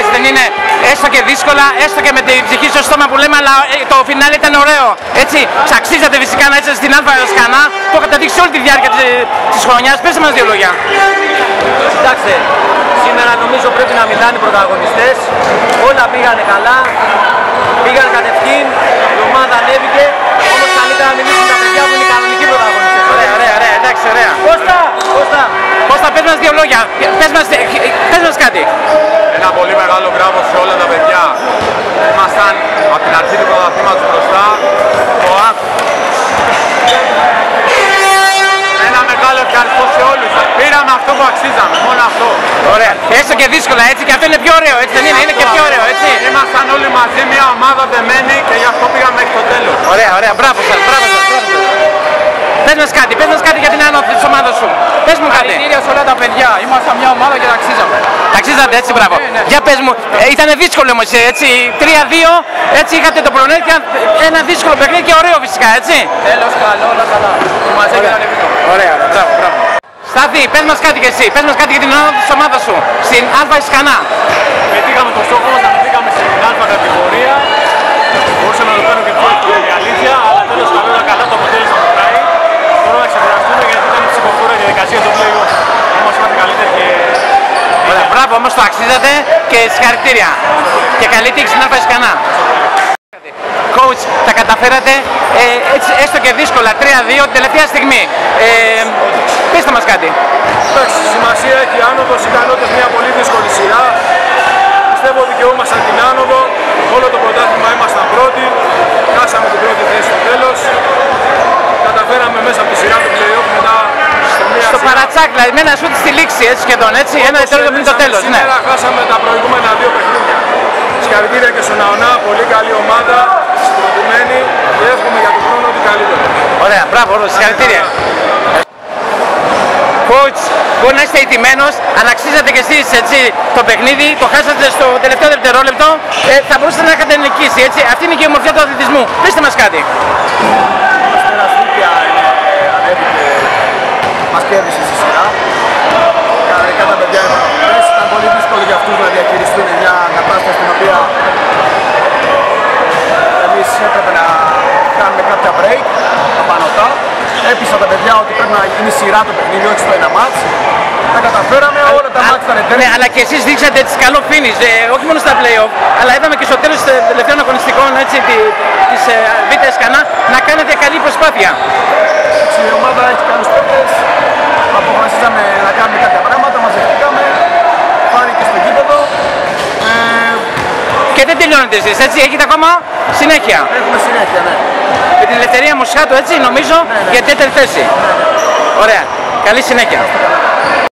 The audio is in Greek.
έτσι δεν είναι. Έστω και δύσκολα, έστω και με την ψυχή στο στόμα που λέμε, αλλά ε, το φινάλε ήταν ωραίο. Έτσι, ξαξίζατε φυσικά να έτσι στην Αλφα Σκανά, το είχατε δείξει όλη τη διάρκεια τη χρονιάς. Πέστε μας δύο λόγια. Κοιτάξτε, σήμερα νομίζω πρέπει να μιλάνε οι πρωταγωνιστές. Όλα πήγανε καλά, πήγαν κατευθείαν, η ομάδα ανέβηκε, όμως καλύτερα να μιλήσουν τα παιδιά που Κώστα, πες μας δύο λόγια. Πες μας, ε, πες μας κάτι. Ένα πολύ μεγάλο μπράβο σε όλα τα παιδιά. Ήμασταν από την αρχή του πρωταθλήματος μπροστά. Το ΑΚ. Ένα μεγάλο ευχαριστώ σε όλους. Πήραμε αυτό που αξίζαμε, μόνο αυτό. Ωραία. Έστω και δύσκολα έτσι και αυτό είναι πιο ωραίο, έτσι δεν είναι, είναι και πιο ωραίο, έτσι. Ήμασταν όλοι μαζί, μια ομάδα δεμένη και γι' αυτό πήγαμε μέχρι το τέλος. Ωραία, ωραία, μπράβο σας, μπράβο σας, μπράβο σας. Πες μας κάτι, πες μας κάτι για την άνοδο της ομάδας σου. Πες μου κάτι. Χαρητήρια σε όλα τα παιδιά. Ήμασταν μια ομάδα και ταξίζαμε. Ταξίζατε έτσι, μπράβο. Για πες μου, ε, ήταν δύσκολο όμως, ε, έτσι, 3-2, έτσι είχατε το προνέτη, ένα δύσκολο παιχνίδι και ωραίο φυσικά, έτσι. Τέλος καλό, όλα καλά. Μαζί και ανεβήκαμε. Ωραία, μπράβο, μπράβο. Στάθη, πες μας κάτι κι εσύ, πες μας κάτι για την άνοδο της ομάδας σου, στην Αλφα Ισκανά. Πετύχαμε το στόχο μας, ανεβήκαμε στην αλφα κατηγορία. Μπορούσαμε να το κάνουμε και πιο εύκολα η αλήθεια, αλλά τέλος καλό ήταν καλά το αποτέλεσμα που πάει. Τώρα να ξεπεραστούμε γιατί ήταν η ψυχοφόρα διαδικασία του play-off. Όμως είμαστε καλύτεροι και Ωραία, μπράβο, όμως το αξίζατε και συγχαρητήρια. Και καλή τύχη στην Αλφα Ισκανά. Coach, τα καταφέρατε ε, έτσι, έστω και δύσκολα, 3-2 την τελευταία στιγμή. Ε, πείστε μας κάτι. Εντάξει, σημασία έχει η άνοδος, ήταν όντως μια πολύ δύσκολη σειρά. Πιστεύω δικαιούμασταν την άνοδο, όλο το πρωτάθλημα ήμασταν πρώτοι, χάσαμε την πρώτη θέση στο τέλος. Καταφέραμε μέσα από τη σειρά του play-off μετά στο μία Στο σειρά. Παρατσάκ, δηλαδή με ένα σούτ στη λήξη, έτσι σχεδόν, έτσι, ένα δευτερόλεπτο πριν το Όπως τέλος. Ναι. Σήμερα χάσαμε τα προηγούμενα δύο παιχνίδια. Συγχαρητήρια και στον Αονά, πολύ καλή ομάδα, συγκροτημένη και εύχομαι για τον χρόνο ότι καλύτερο. Ωραία, μπράβο, ωραία, συγχαρητήρια. Coach, μπορεί να είστε ηττημένος, αλλά αξίζατε κι εσείς έτσι, το παιχνίδι, το χάσατε στο τελευταίο δευτερόλεπτο, ε, θα μπορούσατε να έχετε νικήσει, έτσι. Αυτή είναι και η ομορφιά του αθλητισμού. Πείστε μας κάτι. Ένα δίκαια ανέβηκε, μας κέρδισε στη σειρά. Κανονικά τα παιδιά ήταν αυτές, ήταν πολύ δύσκολο για αυτούς να διαχειριστούν μια κατάσταση στην οποία εμείς έπρεπε να κάνουμε κάποια break, τα πανωτά. Έπεισα τα παιδιά ότι πρέπει να γίνει σειρά το παιχνίδι, όχι στο ένα μάτς. Τα καταφέραμε, όλα τα μάτς ήταν Ναι, τέλεια. αλλά και εσείς δείξατε έτσι καλό finish, ε, όχι μόνο στα play-off, αλλά είδαμε και στο τέλος των τελευταίων αγωνιστικών έτσι, τη, της ε, Β' Εσκανά να κάνετε καλή προσπάθεια. Η ομάδα έχει καλούς παίκτες, αποφασίσαμε να κάνουμε κάποια πράγματα, μαζευτήκαμε, φάνηκε στο γήπεδο. Ε, Και δεν τελειώνετε εσείς, έτσι, έχετε ακόμα συνέχεια. έχουμε συνέχεια, ναι. Με την ελευθερία Μοσχάτου, έτσι, νομίζω, ναι. για τέταρτη θέση. Ωραία. Καλή συνέχεια.